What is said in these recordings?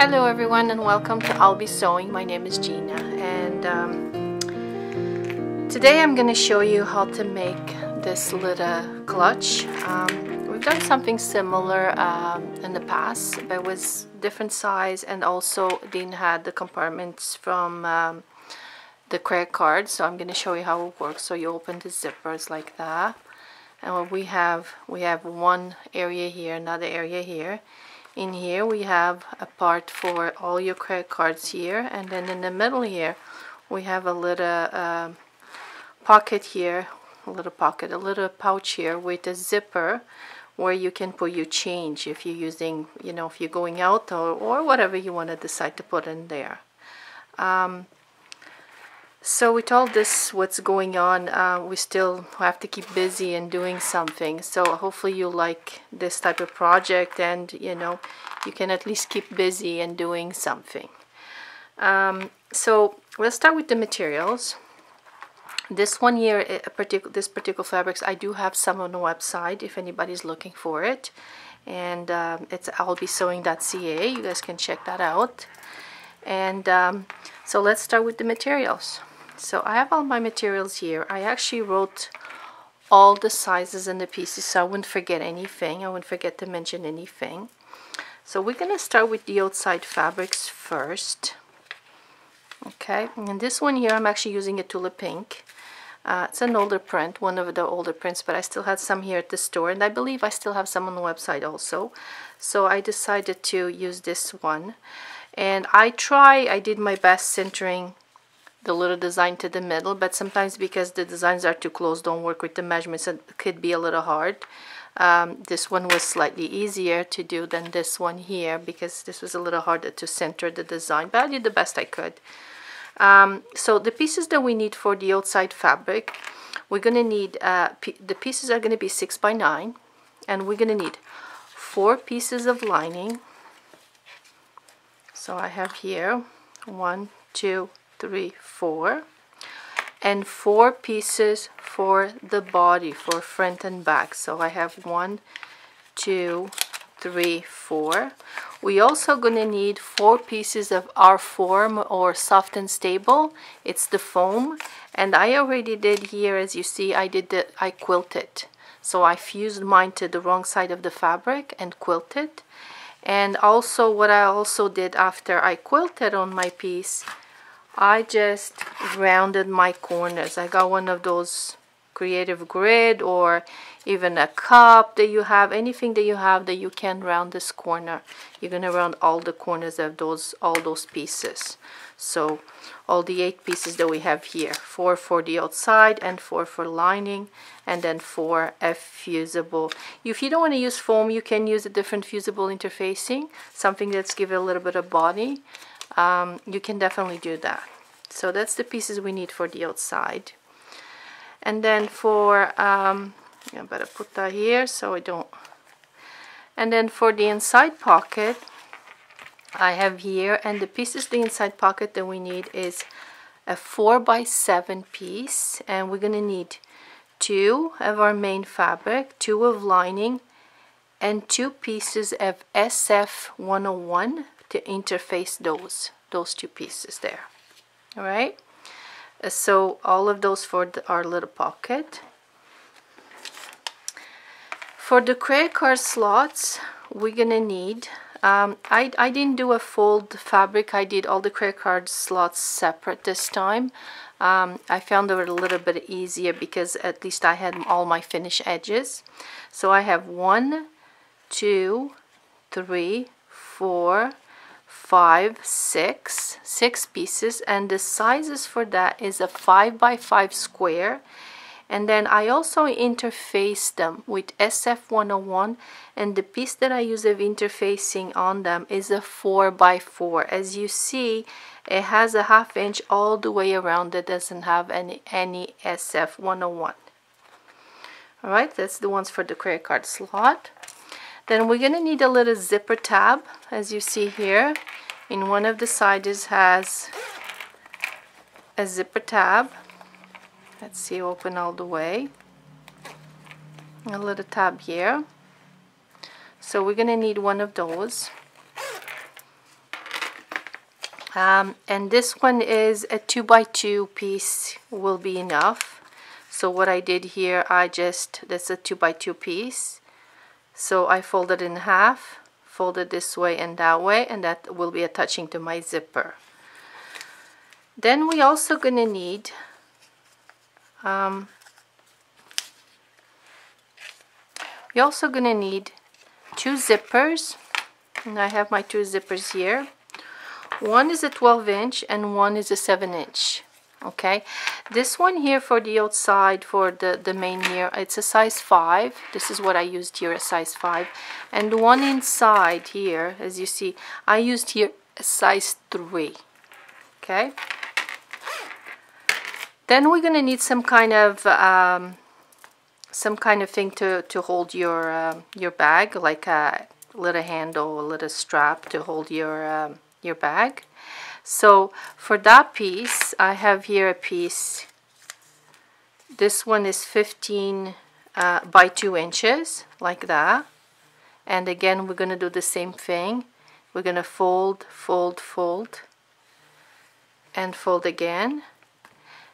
Hello everyone and welcome to Owl Be Sewing. My name is Gina and um, today I'm going to show you how to make this little clutch. Um, we've done something similar um, in the past but it was different size and also Dean had the compartments from um, the credit card so I'm going to show you how it works. So you open the zippers like that and what we have we have one area here another area here in here we have a part for all your credit cards here and then in the middle here we have a little uh, pocket here a little pocket a little pouch here with a zipper where you can put your change if you're using you know if you're going out or, or whatever you want to decide to put in there. Um, so with all this what's going on, uh, we still have to keep busy and doing something. So hopefully you like this type of project and you know you can at least keep busy and doing something. Um, so let's start with the materials. This one here, eh, particular this particular fabrics, I do have some on the website if anybody's looking for it. And um, it's Owl be sewing.ca. You guys can check that out. And um, so let's start with the materials. So I have all my materials here. I actually wrote all the sizes and the pieces so I wouldn't forget anything. I wouldn't forget to mention anything. So we're going to start with the outside fabrics first. Okay, and this one here I'm actually using a Tula Pink. Uh, it's an older print, one of the older prints, but I still had some here at the store, and I believe I still have some on the website also. So I decided to use this one. And I try, I did my best centering the little design to the middle but sometimes because the designs are too close don't work with the measurements it could be a little hard. Um, this one was slightly easier to do than this one here because this was a little harder to center the design but I did the best I could. Um, so the pieces that we need for the outside fabric we're gonna need uh, the pieces are gonna be six by nine and we're gonna need four pieces of lining. So I have here one two three, four, and four pieces for the body for front and back. So I have one, two, three, four. We also gonna need four pieces of Arform or soft and stable. It's the foam, and I already did here, as you see, I did the I quilted. So I fused mine to the wrong side of the fabric and quilted. And also what I also did after I quilted on my piece I just rounded my corners. I got one of those creative grid or even a cup that you have, anything that you have that you can round this corner. You're to round all the corners of those, all those pieces. So all the eight pieces that we have here, four for the outside and four for lining and then four fusible. If you don't want to use foam, you can use a different fusible interfacing, something that's give it a little bit of body um, you can definitely do that. So that's the pieces we need for the outside. And then for um, I better put that here so I don't and then for the inside pocket I have here and the pieces the inside pocket that we need is a 4 by 7 piece and we're gonna need two of our main fabric two of lining and two pieces of SF 101 to interface those those two pieces there. All right? Uh, so all of those for the, our little pocket. For the credit card slots we're gonna need um, I, I didn't do a fold fabric. I did all the credit card slots separate this time. Um, I found it a little bit easier because at least I had all my finished edges. So I have one two three four five six six pieces and the sizes for that is a five by five square. And then I also interface them with SF101 and the piece that I use of interfacing on them is a 4 by 4 as you see it has a half inch all the way around it doesn't have any any SF101 alright that's the ones for the credit card slot. Then we're to need a little zipper tab, as you see here. In one of the sides has a zipper tab. Let's see, open all the way. A little tab here. So we're going to need one of those. um, and this one is a 2 by 2 piece will be enough so what I did here I just that's a 2 by 2 piece so I folded it in half folded this way and that way and that will be attaching to my zipper. Then we also gonna need um, we also gonna need two zippers. And I have my two zippers here. One is a 12 inch and one is a 7 inch okay? This one here for the outside for the the main here it's a size 5 this is what I used here a size 5 and the one inside here as you see I used here a size 3 okay? Then we're gonna need some kind of um, some kind of thing to, to hold your uh, your bag like a little handle a little strap to hold your um, your bag so for that piece I have here a piece. This one is 15 uh, by 2 inches like that. And again we're gonna do the same thing. We're gonna fold fold fold and fold again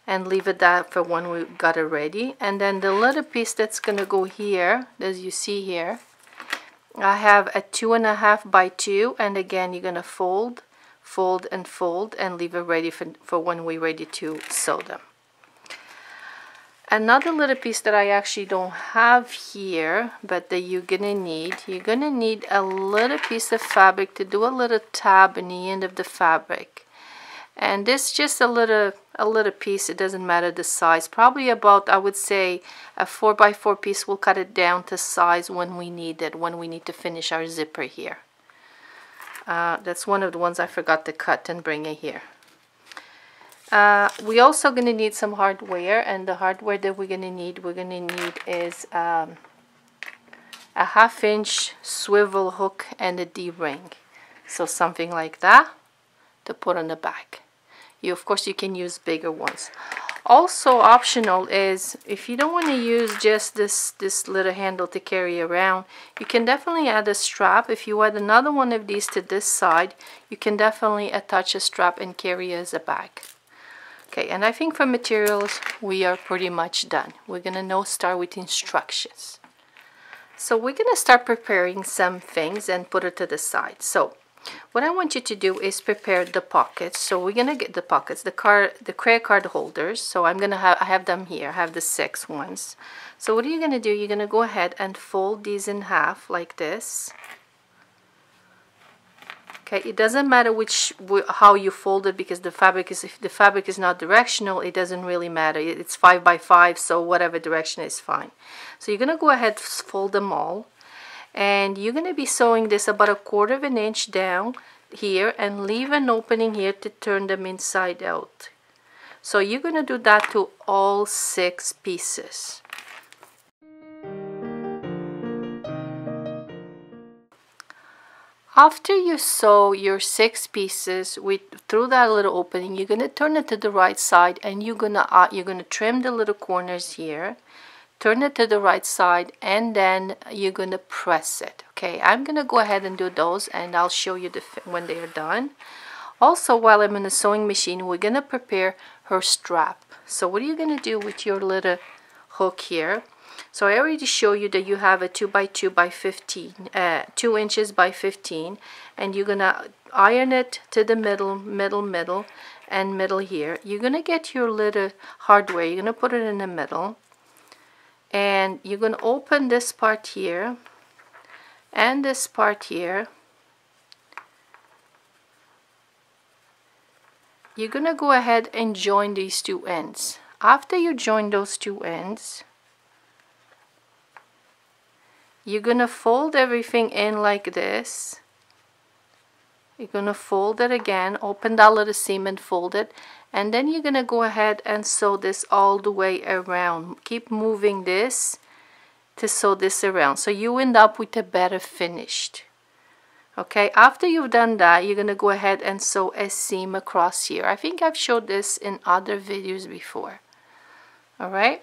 and leave it that for when we got it ready. And then the little piece that's gonna go here as you see here I have a two and a half by two and again you're gonna fold fold and fold and leave it ready for, for when we're ready to sew them. Another little piece that I actually don't have here, but that you're gonna need, you're gonna need a little piece of fabric to do a little tab in the end of the fabric. And this just a little a little piece, it doesn't matter the size. Probably about, I would say, a 4 by 4 piece, we'll cut it down to size when we need it, when we need to finish our zipper here. Uh, that's one of the ones I forgot to cut and bring it here. Uh, we also going to need some hardware and the hardware that we're going to need we're going to need is um, a half inch swivel hook and a D-ring. So something like that to put on the back. You of course you can use bigger ones also optional is if you don't want to use just this this little handle to carry around you can definitely add a strap. If you add another one of these to this side you can definitely attach a strap and carry as a bag. Okay and I think for materials we are pretty much done. We're gonna now start with instructions. So we're gonna start preparing some things and put it to the side. So what I want you to do is prepare the pockets. So we're gonna get the pockets, the card, the credit card holders. So I'm gonna have I have them here. I have the six ones. So what are you gonna do? You're gonna go ahead and fold these in half like this. Okay, it doesn't matter which how you fold it because the fabric is if the fabric is not directional, it doesn't really matter. It's five by five, so whatever direction is fine. So you're gonna go ahead fold them all and you're going to be sewing this about a quarter of an inch down here and leave an opening here to turn them inside out. So you're going to do that to all six pieces. After you sew your six pieces with through that little opening, you're gonna turn it to the right side and you're gonna uh, you're gonna trim the little corners here turn it to the right side and then you're gonna press it okay? I'm gonna go ahead and do those and I'll show you the when they are done. Also while I'm in the sewing machine we're gonna prepare her strap. So what are you gonna do with your little hook here? So I already show you that you have a 2 by 2 by 15 uh, 2 inches by 15 and you're gonna iron it to the middle middle middle and middle here. You're gonna get your little hardware you're gonna put it in the middle and you're going to open this part here and this part here. You're going to go ahead and join these two ends. After you join those two ends you're going to fold everything in like this. You're going to fold it again open that little seam and fold it and then you're gonna go ahead and sew this all the way around. Keep moving this to sew this around. So you end up with a better finished. Okay after you've done that you're gonna go ahead and sew a seam across here. I think I've showed this in other videos before. All right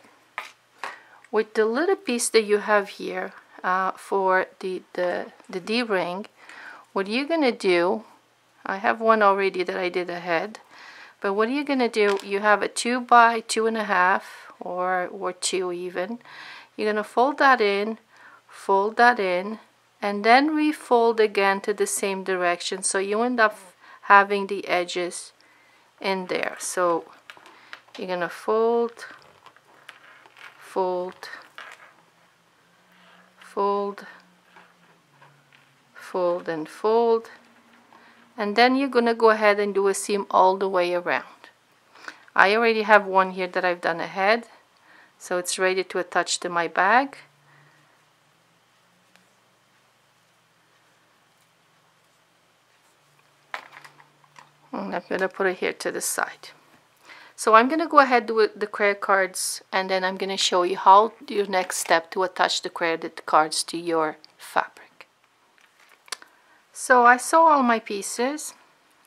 with the little piece that you have here uh, for the the the D-ring what you're gonna do I have one already that I did ahead but what are you going to do? You have a two by two and a half or or two even. You're going to fold that in fold that in and then refold again to the same direction so you end up having the edges in there. So you're going to fold fold fold fold and fold and then you're gonna go ahead and do a seam all the way around. I already have one here that I've done ahead so it's ready to attach to my bag. And I'm gonna put it here to the side. So I'm going to go ahead with the credit cards and then I'm going to show you how your next step to attach the credit cards to your fabric. So I sew all my pieces.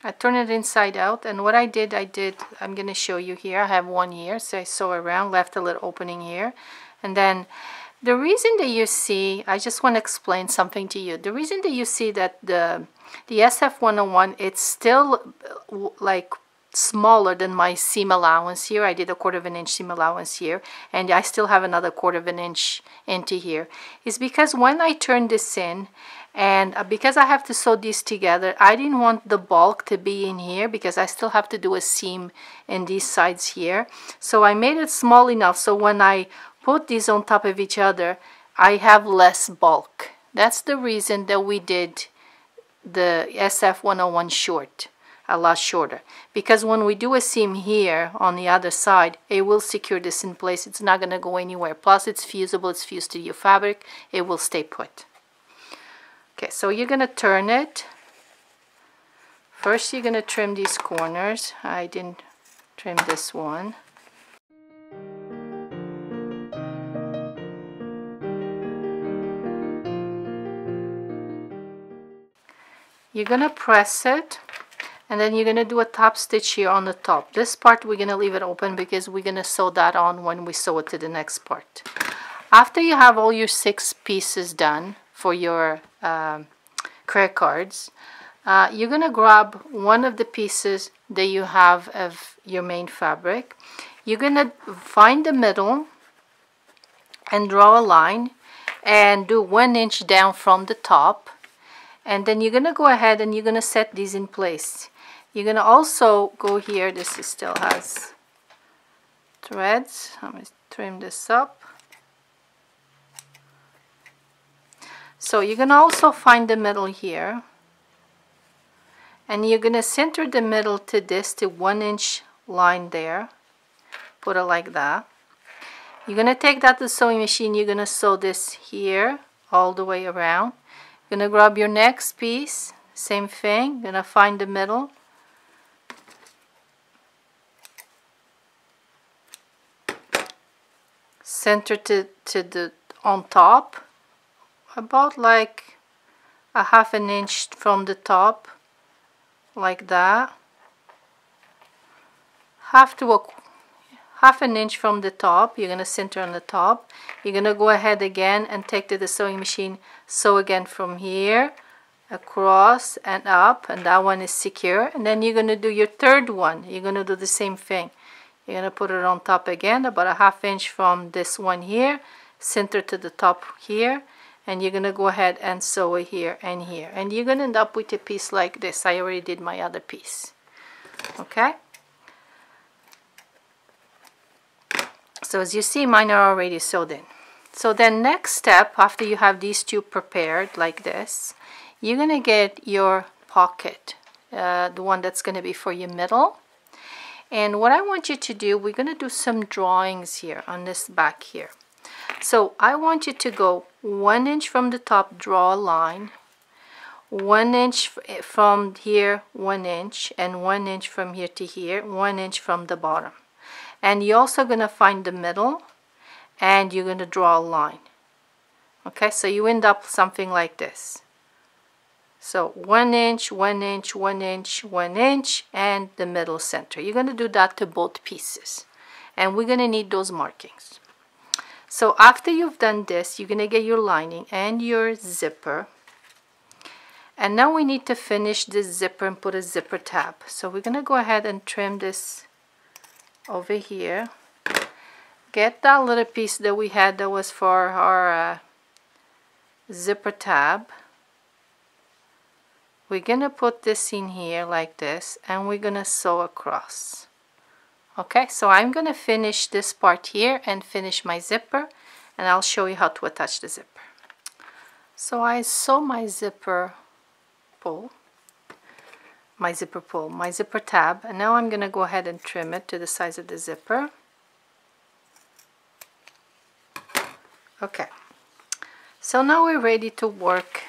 I turn it inside out and what I did, I did, I'm going to show you here. I have one here, so I sew around, left a little opening here. And then the reason that you see, I just want to explain something to you. The reason that you see that the the SF101, it's still like smaller than my seam allowance here. I did a quarter of an inch seam allowance here and I still have another quarter of an inch into here is because when I turn this in and uh, because I have to sew these together I didn't want the bulk to be in here because I still have to do a seam in these sides here. So I made it small enough so when I put these on top of each other I have less bulk. That's the reason that we did the SF101 short a lot shorter. Because when we do a seam here on the other side it will secure this in place. It's not going to go anywhere. Plus it's fusible it's fused to your fabric. It will stay put okay so you're going to turn it. First you're going to trim these corners. I didn't trim this one. You're going to press it and then you're going to do a top stitch here on the top. This part we're going to leave it open because we're going to sew that on when we sew it to the next part. After you have all your six pieces done for your um, credit cards uh, you're going to grab one of the pieces that you have of your main fabric you're going to find the middle and draw a line and do one inch down from the top and then you're going to go ahead and you're going to set these in place you're going to also go here. This still has threads. I'm going to trim this up. So you're going to also find the middle here. And you're going to center the middle to this, to one inch line there. Put it like that. You're going to take that to the sewing machine. You're going to sew this here all the way around. You're going to grab your next piece. Same thing. You're going to find the middle center to, to the on top about like a half an inch from the top like that. Half to a half an inch from the top you're going to center on the top. You're going to go ahead again and take to the sewing machine sew again from here across and up and that one is secure. And then you're going to do your third one. You're going to do the same thing. You're going to put it on top again about a half inch from this one here center to the top here and you're going to go ahead and sew it here and here. And you're going to end up with a piece like this. I already did my other piece. Okay? So as you see mine are already sewed in. So then next step after you have these two prepared like this you're going to get your pocket uh, the one that's going to be for your middle. And what I want you to do, we're going to do some drawings here on this back here. So I want you to go one inch from the top, draw a line, one inch eh, from here, one inch, and one inch from here to here, one inch from the bottom. And you're also going to find the middle, and you're going to draw a line. Okay, so you end up something like this. So one inch, one inch, one inch, one inch, and the middle center. You're going to do that to both pieces. And we're going to need those markings. So after you've done this, you're going to get your lining and your zipper. and now we need to finish this zipper and put a zipper tab. So we're gonna go ahead and trim this over here. Get that little piece that we had that was for our uh, zipper tab. We're gonna put this in here like this and we're gonna sew across okay so I'm gonna finish this part here and finish my zipper and I'll show you how to attach the zipper. So I sew my zipper pull my zipper pull my zipper tab and now I'm gonna go ahead and trim it to the size of the zipper. Okay so now we're ready to work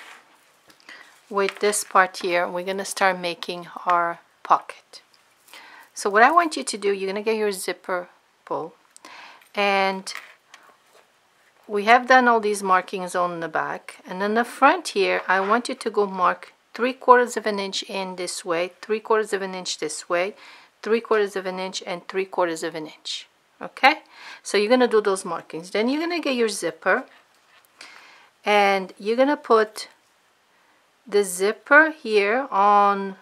with this part here. We're gonna start making our pocket so what I want you to do you're gonna get your zipper pull and we have done all these markings on the back and then the front here I want you to go mark three quarters of an inch in this way three quarters of an inch this way three quarters of an inch and three quarters of an inch okay? So you're gonna do those markings. Then you're gonna get your zipper and you're gonna put the zipper here on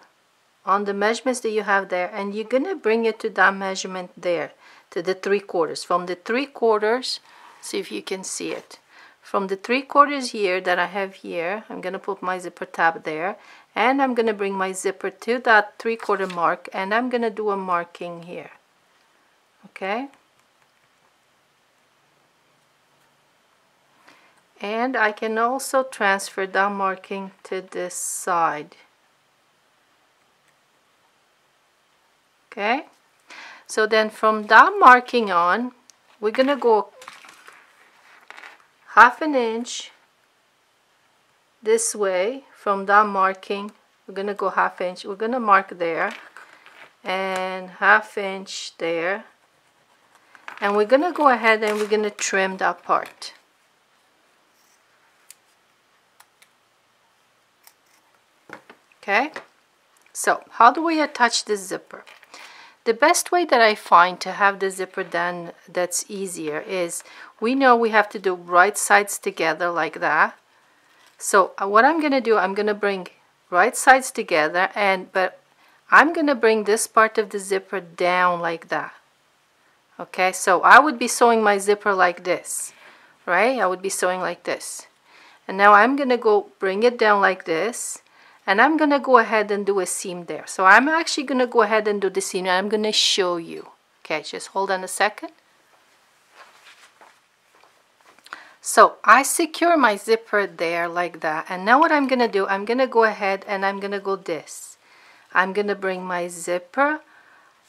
on the measurements that you have there and you're gonna bring it to that measurement there to the three quarters. From the three quarters see if you can see it. From the three quarters here that I have here I'm gonna put my zipper tab there and I'm gonna bring my zipper to that three quarter mark and I'm gonna do a marking here. Okay? And I can also transfer that marking to this side okay. So then from that marking on we're gonna go half an inch this way. From that marking we're gonna go half inch. We're gonna mark there and half inch there. And we're gonna go ahead and we're gonna trim that part. Okay? So how do we attach the zipper the best way that I find to have the zipper done that's easier is we know we have to do right sides together like that. So uh, what I'm gonna do I'm gonna bring right sides together and but I'm gonna bring this part of the zipper down like that. Okay so I would be sewing my zipper like this right? I would be sewing like this. And now I'm gonna go bring it down like this and I'm gonna go ahead and do a seam there. So I'm actually gonna go ahead and do the seam and I'm gonna show you. Okay just hold on a second. So I secure my zipper there like that and now what I'm gonna do I'm gonna go ahead and I'm gonna go this. I'm gonna bring my zipper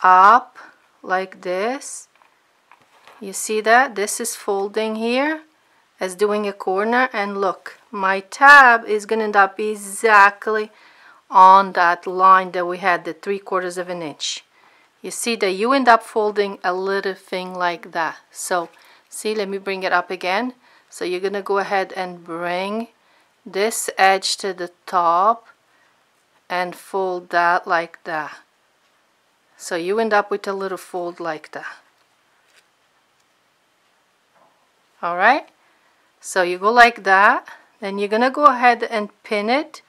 up like this. You see that? This is folding here as doing a corner and look my tab is going to end up exactly on that line that we had the three quarters of an inch. You see that you end up folding a little thing like that. So see let me bring it up again. So you're going to go ahead and bring this edge to the top and fold that like that. So you end up with a little fold like that. All right so you go like that, then you're to go ahead and pin it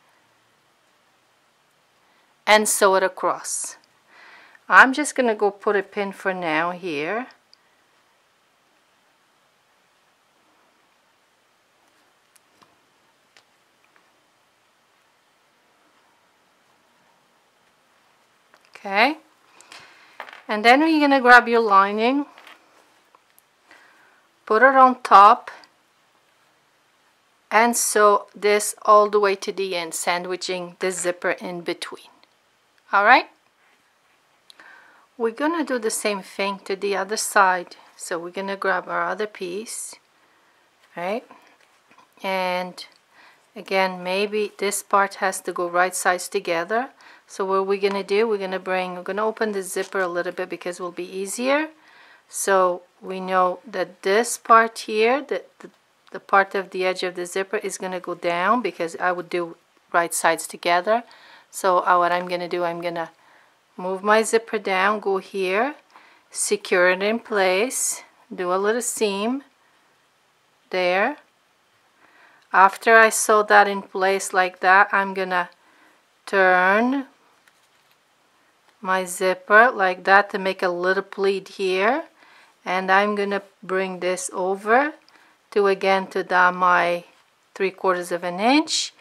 and sew it across. I'm just to go put a pin for now here. Okay. And then you're to grab your lining, put it on top and sew this all the way to the end sandwiching the zipper in between. All right? We're gonna do the same thing to the other side. So we're gonna grab our other piece right? And again maybe this part has to go right sides together. So what we're gonna do we're gonna bring we're gonna open the zipper a little bit because it will be easier. So we know that this part here that the, part of the edge of the zipper is going to go down because I would do right sides together. So uh, what I'm going to do, I'm going to move my zipper down, go here, secure it in place, do a little seam there. After I sew that in place like that, I'm going to turn my zipper like that to make a little pleat here and I'm gonna bring this over to again to down my three quarters of an inch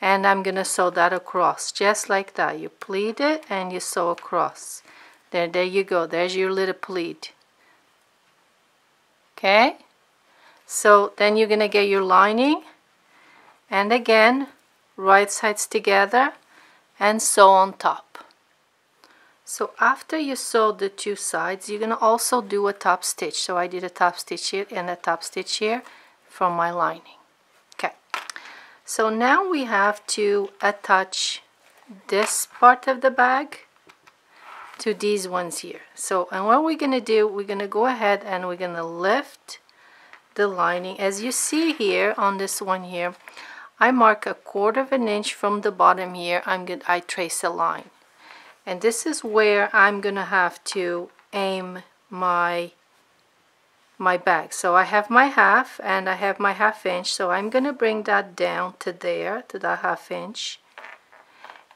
and I'm gonna sew that across just like that. You pleat it and you sew across. There there you go. There's your little pleat. Okay? So then you're gonna get your lining and again right sides together and sew on top so after you sew the two sides, you're going to also do a top stitch. So I did a top stitch here and a top stitch here from my lining. Okay, so now we have to attach this part of the bag to these ones here. So, and what we're going to do, we're going to go ahead and we're going to lift the lining. As you see here on this one here, I mark a quarter of an inch from the bottom here. I'm good. I trace a line and this is where I'm gonna have to aim my my bag. So I have my half and I have my half inch. So I'm gonna bring that down to there to that half inch.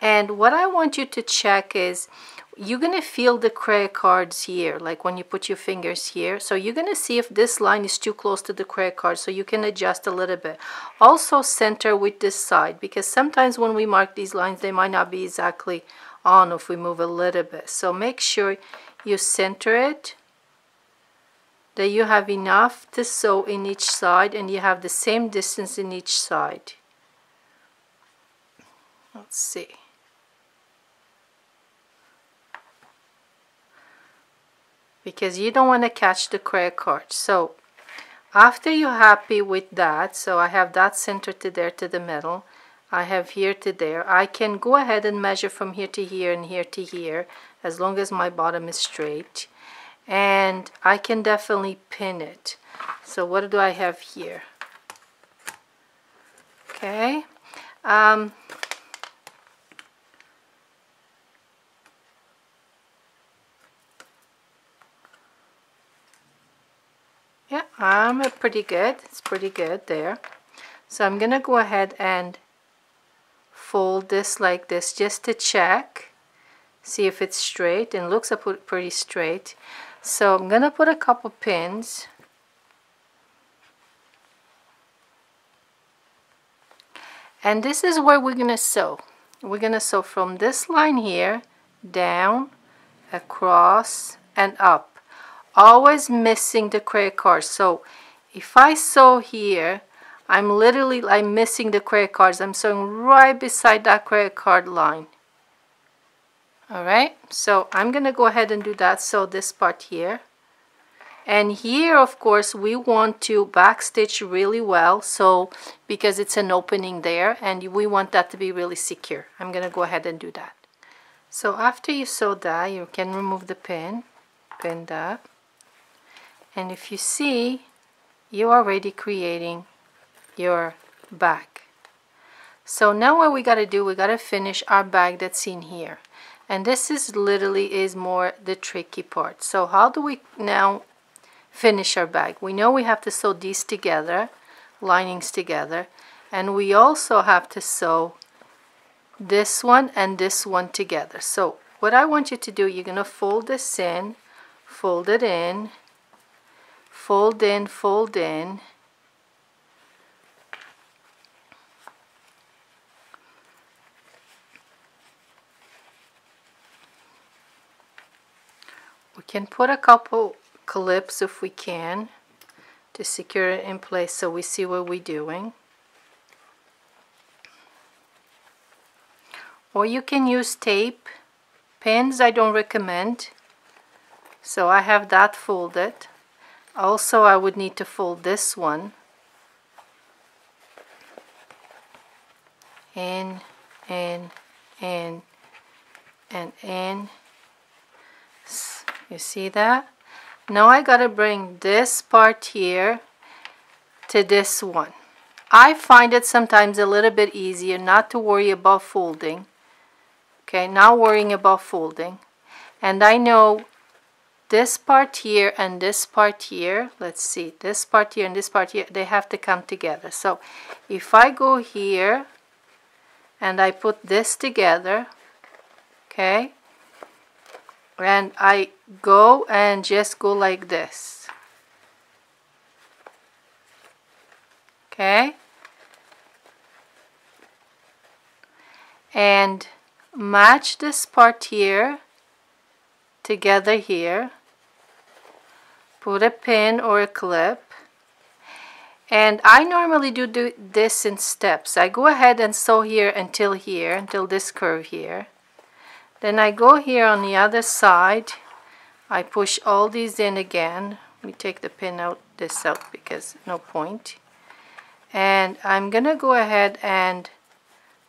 And what I want you to check is you're gonna feel the credit cards here like when you put your fingers here. So you're gonna see if this line is too close to the credit card so you can adjust a little bit. Also center with this side because sometimes when we mark these lines they might not be exactly on if we move a little bit. So make sure you center it, that you have enough to sew in each side and you have the same distance in each side. Let's see. Because you don't want to catch the credit card. So after you're happy with that, so I have that center to there to the middle, I have here to there. I can go ahead and measure from here to here and here to here as long as my bottom is straight. And I can definitely pin it. So what do I have here? Okay. Um, yeah, I'm pretty good. It's pretty good there. So I'm going to go ahead and fold this like this just to check see if it's straight and looks pretty straight. So I'm gonna put a couple pins. And this is where we're gonna sew. We're gonna sew from this line here down across and up. Always missing the credit card. So if I sew here I'm literally I'm missing the credit cards. I'm sewing right beside that credit card line. Alright, so I'm to go ahead and do that. So this part here. And here, of course, we want to backstitch really well. So because it's an opening there and we want that to be really secure. I'm going to go ahead and do that. So after you sew that, you can remove the pin, pin that. And if you see, you're already creating your bag. So now what we got to do, we got to finish our bag that's in here. And this is literally is more the tricky part. So how do we now finish our bag? We know we have to sew these together, linings together. And we also have to sew this one and this one together. So what I want you to do, you're going to fold this in, fold it in, fold in, fold in, We can put a couple clips if we can to secure it in place so we see what we're doing. Or you can use tape. Pins I don't recommend. So I have that folded. Also I would need to fold this one. In, in, in, and in you see that? Now I gotta bring this part here to this one. I find it sometimes a little bit easier not to worry about folding. Okay, not worrying about folding. And I know this part here and this part here, let's see, this part here and this part here, they have to come together. So if I go here and I put this together okay and I go and just go like this. Okay? And match this part here together here. Put a pin or a clip. And I normally do, do this in steps. I go ahead and sew here until here until this curve here then I go here on the other side. I push all these in again. Me take the pin out this out because no point. point. And I'm gonna go ahead and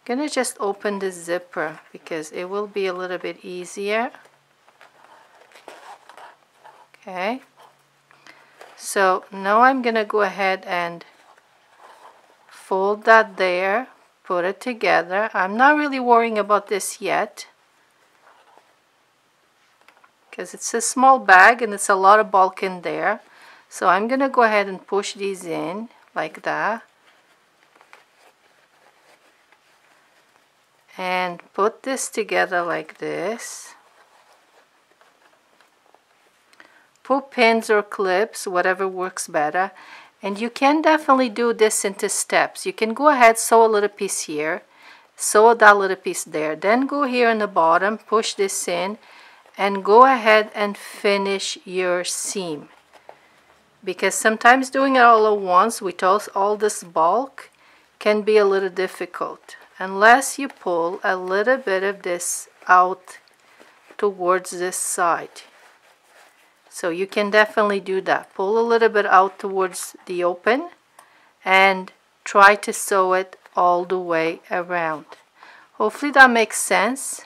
gonna just open the zipper because it will be a little bit easier. Okay. So now I'm gonna go ahead and fold that there put it together. I'm not really worrying about this yet because it's a small bag and it's a lot of bulk in there. So I'm gonna go ahead and push these in like that. And put this together like this. Put pins or clips whatever works better. And you can definitely do this into steps. You can go ahead sew a little piece here sew that little piece there. Then go here in the bottom push this in and go ahead and finish your seam because sometimes doing it all at once with all, all this bulk can be a little difficult unless you pull a little bit of this out towards this side so you can definitely do that. Pull a little bit out towards the open and try to sew it all the way around. Hopefully that makes sense.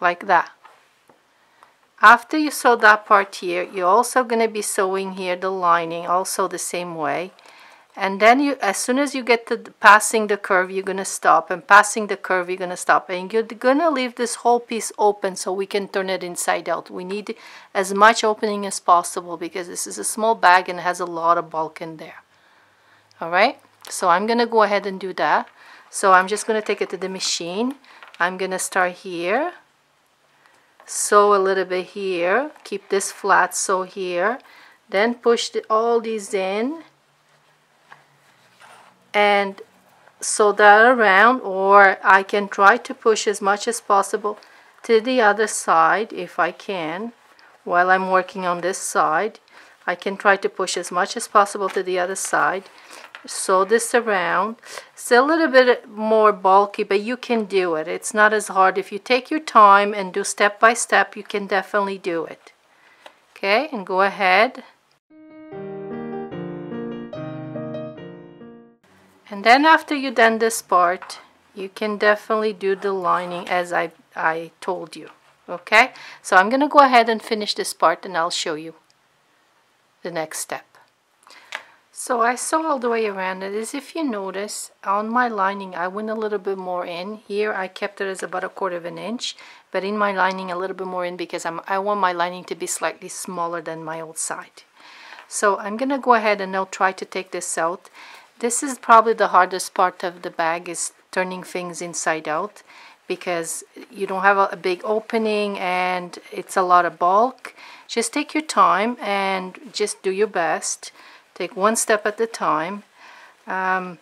Like that. After you sew that part here, you're also going to be sewing here the lining also the same way. And then you as soon as you get to passing the curve you're gonna stop. And passing the curve you're gonna stop. And you're gonna leave this whole piece open so we can turn it inside out. We need as much opening as possible because this is a small bag and has a lot of bulk in there. All right? So I'm gonna go ahead and do that. So I'm just gonna take it to the machine. I'm gonna start here sew a little bit here keep this flat sew here then push the, all these in and sew that around or I can try to push as much as possible to the other side if I can. While I'm working on this side I can try to push as much as possible to the other side sew this around. It's a little bit more bulky but you can do it. It's not as hard. If you take your time and do step by step you can definitely do it. Okay and go ahead. And then after you done this part, you can definitely do the lining as I, I told you. Okay, so I'm going to go ahead and finish this part and I'll show you the next step. So I sew all the way around it. As if you notice, on my lining I went a little bit more in. Here I kept it as about a quarter of an inch, but in my lining a little bit more in because I'm, I want my lining to be slightly smaller than my old side. So I'm going to go ahead and now try to take this out this is probably the hardest part of the bag is turning things inside out because you don't have a, big opening and it's a lot of bulk. Just take your time and just do your best. Take one step at a time. Um,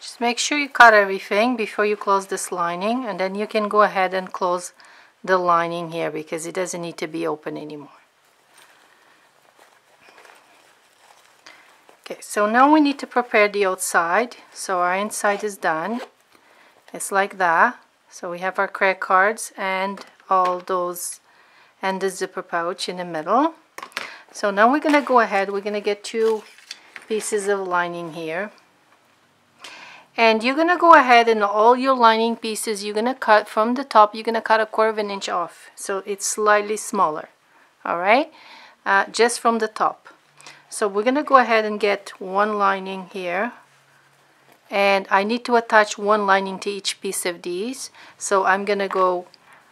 Just make sure you cut everything before you close this lining and then you can go ahead and close the lining here because it doesn't need to be open anymore. Okay, so now we need to prepare the outside. So our inside is done. It's like that. So we have our credit cards and all those and the zipper pouch in the middle. So now we're to go ahead. We're to get two pieces of lining here and you're gonna go ahead and all your lining pieces you're gonna cut from the top you're gonna cut a quarter of an inch off so it's slightly smaller all right uh, just from the top so we're gonna go ahead and get one lining here and I need to attach one lining to each piece of these. So I'm gonna go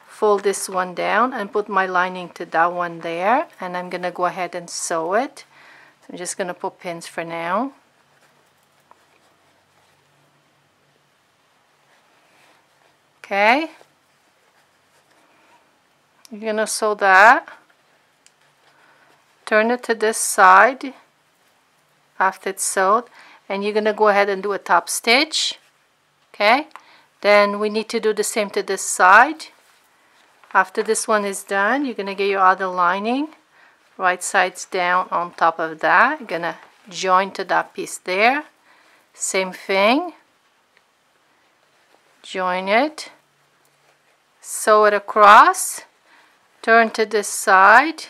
fold this one down and put my lining to that one there. And I'm gonna go ahead and sew it. So I'm just gonna put pins for now. Okay. You're gonna sew that. Turn it to this side after it's sewed and you're gonna go ahead and do a top stitch okay? Then we need to do the same to this side. After this one is done you're gonna get your other lining right sides down on top of that. You're gonna join to that piece there. Same thing. Join it. Sew it across. Turn to this side.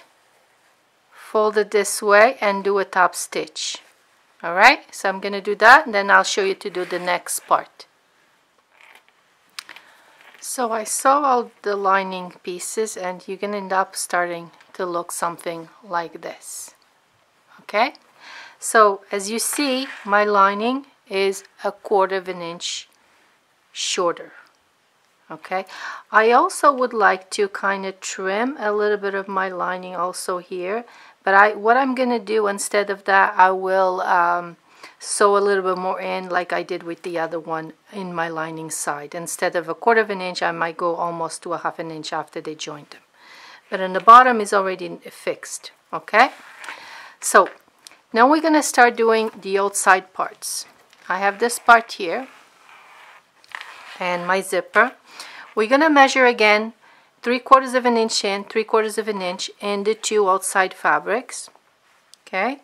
Fold it this way and do a top stitch alright so I'm gonna do that and then I'll show you to do the next part. So I sew all the lining pieces and you can end up starting to look something like this. Okay? So as you see my lining is a quarter of an inch shorter. Okay? I also would like to kind of trim a little bit of my lining also here but I what I'm gonna do instead of that I will um, sew a little bit more in like I did with the other one in my lining side. Instead of a quarter of an inch I might go almost to a half an inch after they joined them. But in the bottom is already fixed okay? So now we're gonna start doing the outside parts. I have this part here and my zipper. We're gonna measure again 3 quarters of an inch in, 3 quarters of an inch in the two outside fabrics. Okay,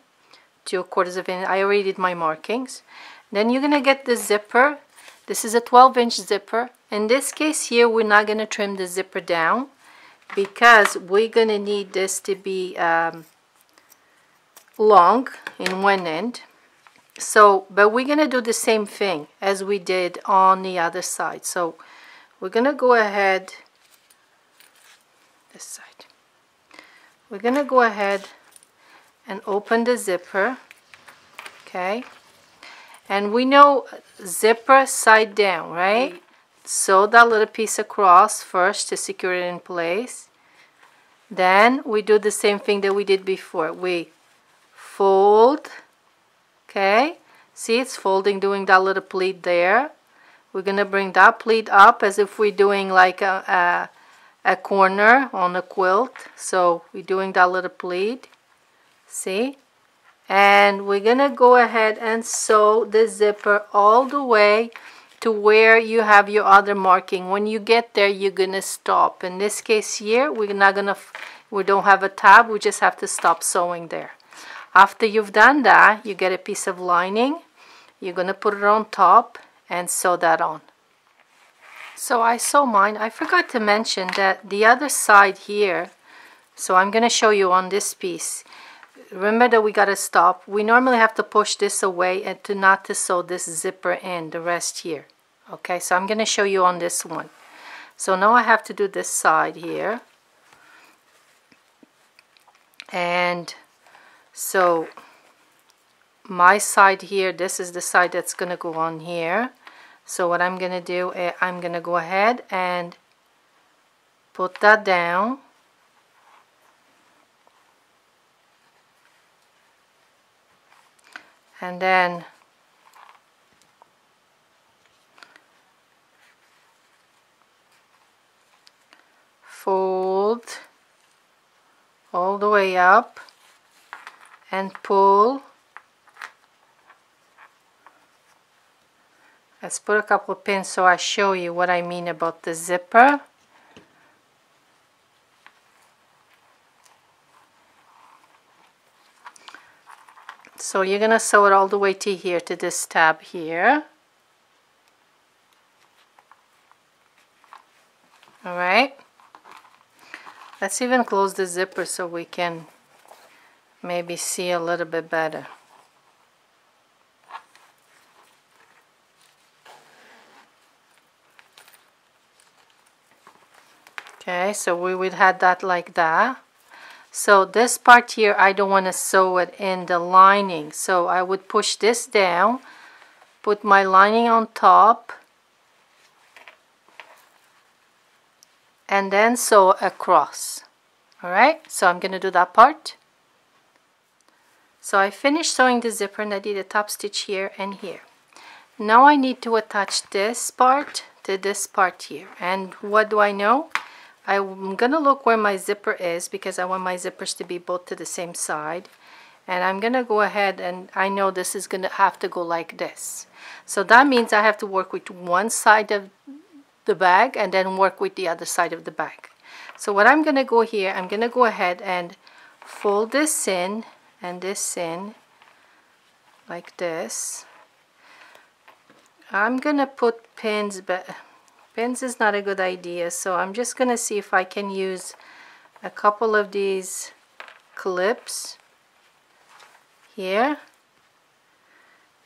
2 quarters of an inch. I already did my markings. Then you're going to get the zipper. This is a 12 inch zipper. In this case here, we're not going to trim the zipper down because we're going to need this to be um, long in one end. So, but we're going to do the same thing as we did on the other side. So, we're going to go ahead this side. We're going to go ahead and open the zipper. Okay. And we know zipper side down, right? Sew that little piece across first to secure it in place. Then we do the same thing that we did before. We fold, okay? See, it's folding, doing that little pleat there. We're going to bring that pleat up as if we're doing like a, a a corner on a quilt. So we're doing that little pleat. See? And we're gonna go ahead and sew the zipper all the way to where you have your other marking. When you get there you're gonna stop. In this case here we're not gonna we don't have a tab. We just have to stop sewing there. After you've done that you get a piece of lining. You're gonna put it on top and sew that on so I sew mine. I forgot to mention that the other side here, so I'm going to show you on this piece. Remember that we got to stop. We normally have to push this away and to not to sew this zipper in, the rest here. Okay, so I'm going to show you on this one. So now I have to do this side here. And so my side here, this is the side that's going to go on here. So what I'm going to do, is I'm going to go ahead and put that down. And then fold all the way up and pull Let's put a couple of pins so I show you what I mean about the zipper. So you're going to sew it all the way to here, to this tab here. Alright. Let's even close the zipper so we can maybe see a little bit better. Okay so we would have that like that. So this part here I don't want to sew it in the lining. So I would push this down put my lining on top and then sew across. Alright so I'm gonna do that part. So I finished sewing the zipper and I did a top stitch here and here. Now I need to attach this part to this part here. And what do I know I'm gonna look where my zipper is because I want my zippers to be both to the same side. And I'm gonna go ahead and I know this is gonna have to go like this. So that means I have to work with one side of the bag and then work with the other side of the bag. So what I'm gonna go here I'm gonna go ahead and fold this in and this in like this. I'm gonna put pins but pins is not a good idea so I'm just gonna see if I can use a couple of these clips here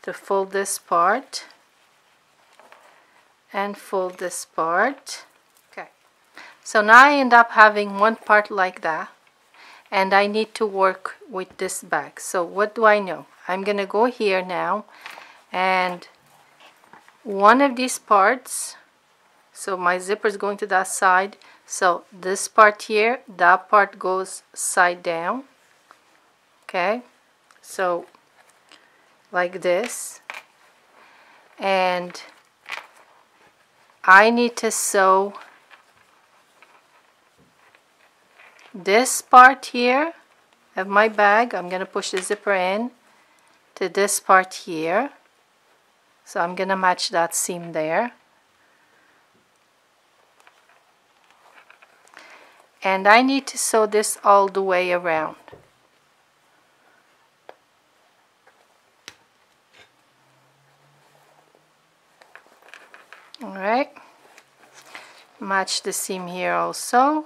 to fold this part and fold this part. Okay. So now I end up having one part like that and I need to work with this back. so what do I know? I'm gonna go here now and one of these parts so my zipper is going to that side. So this part here that part goes side down. Okay? So like this. And I need to sew this part here of my bag. I'm gonna push the zipper in to this part here. So I'm gonna match that seam there and I need to sew this all the way around. Alright match the seam here also.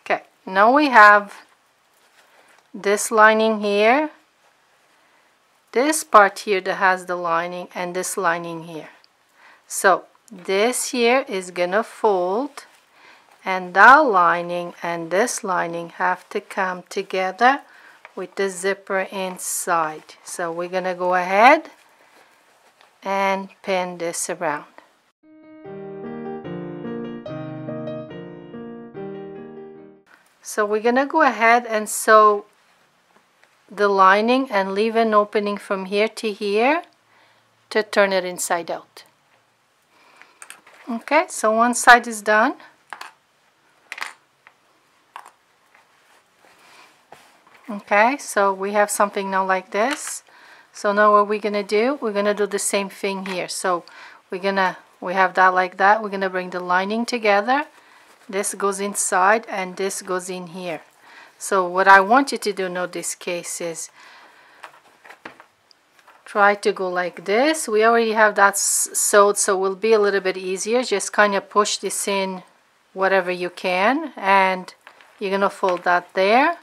Okay now we have this lining here this part here that has the lining and this lining here. So this here is gonna fold and that lining and this lining have to come together with the zipper inside so we're gonna go ahead and pin this around so we're gonna go ahead and sew the lining and leave an opening from here to here to turn it inside out. Okay, so one side is done. Okay, so we have something now like this. So now what we're gonna do, we're gonna do the same thing here. So we're gonna, we have that like that. We're gonna bring the lining together. This goes inside and this goes in here. So what I want you to do now this case is try to go like this. We already have that sewed so it will be a little bit easier. Just kind of push this in whatever you can and you're to fold that there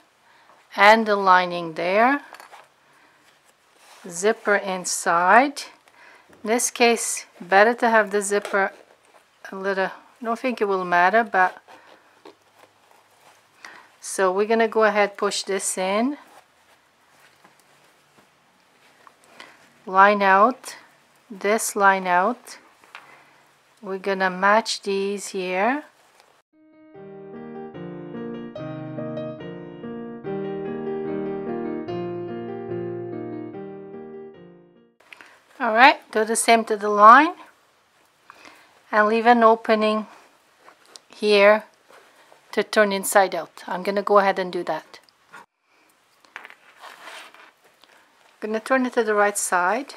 and the lining there. Zipper inside. In this case, better to have the zipper a little, I don't think it will matter, but so we're to go ahead push this in. Line out, this line out. We're to match these here. Alright, do the same to the line and leave an opening here to turn inside out. I'm going to go ahead and do that. I'm going to turn it to the right side.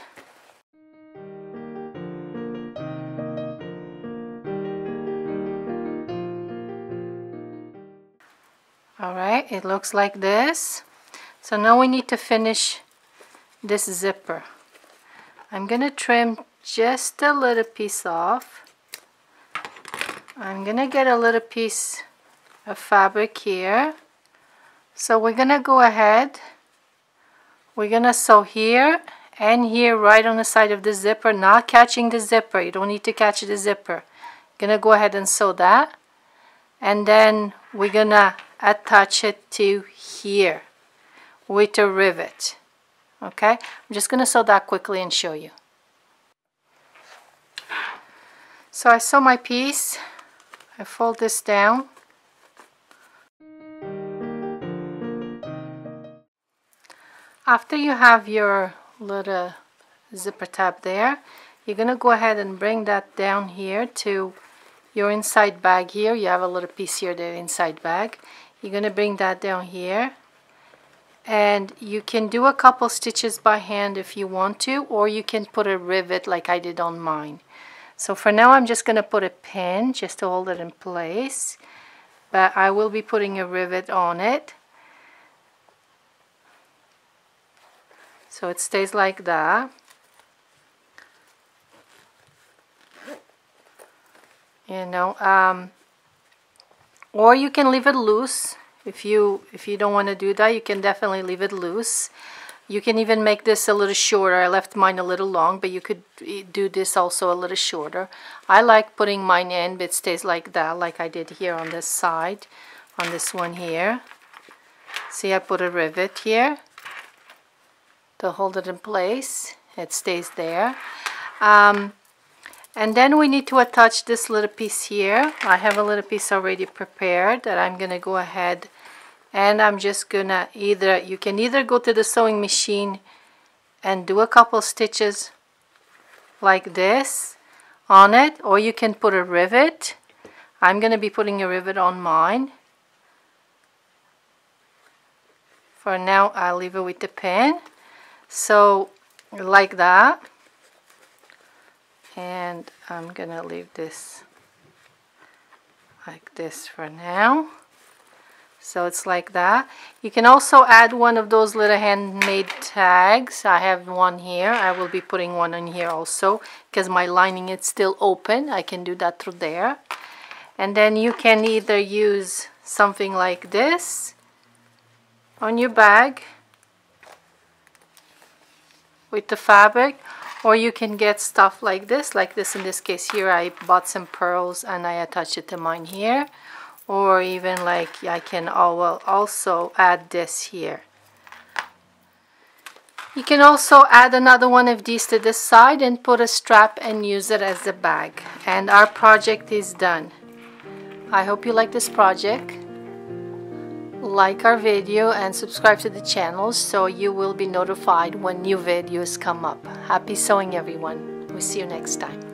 Alright, it looks like this. So now we need to finish this zipper. I'm going to trim just a little piece off. I'm going to get a little piece of fabric here. So we're gonna go ahead. We're gonna sew here and here right on the side of the zipper not catching the zipper. You don't need to catch the zipper. Gonna go ahead and sew that. And then we're gonna attach it to here with a rivet okay I'm just gonna sew that quickly and show you So I sew my piece, I fold this down. After you have your little zipper tab there, you're going to go ahead and bring that down here to your inside bag here. You have a little piece here, the inside bag. You're going to bring that down here. And you can do a couple stitches by hand if you want to, or you can put a rivet like I did on mine. So for now I'm just going to put a pin just to hold it in place. But I will be putting a rivet on it. So it stays like that. You know, um, or you can leave it loose if you if you don't want to do that you can definitely leave it loose. You can even make this a little shorter. I left mine a little long but you could do this also a little shorter. I like putting mine in but it stays like that like I did here on this side on this one here. See I put a rivet here to hold it in place. It stays there. Um, and then we need to attach this little piece here. I have a little piece already prepared that I'm going to go ahead and I'm just to either, you can either go to the sewing machine and do a couple stitches like this on it or you can put a rivet. I'm to be putting a rivet on mine. For now I'll leave it with the pin. So like that and I'm gonna leave this like this for now so it's like that. You can also add one of those little handmade tags. I have one here. I will be putting one in here also because my lining is still open. I can do that through there. And then you can either use something like this on your bag with the fabric or you can get stuff like this. Like this in this case here I bought some pearls and I attached it to mine here or even like I can also add this here you can also add another one of these to this side and put a strap and use it as a bag and our project is done I hope you like this project like our video and subscribe to the channel so you will be notified when new videos come up. Happy sewing everyone. We'll see you next time.